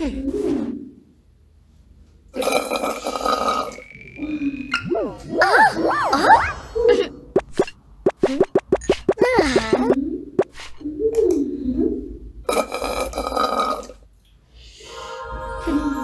Hmm. Oh.